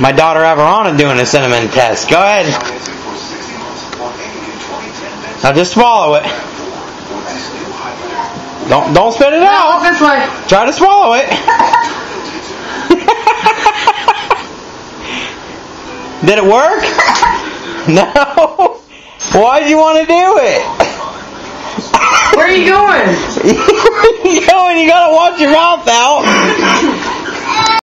My daughter Averona doing a cinnamon test. Go ahead. Now just swallow it. Don't don't spit it out. this way. Try to swallow it. Did it work? No. Why do you want to do it? Where are you going? you going? you gotta watch your mouth out.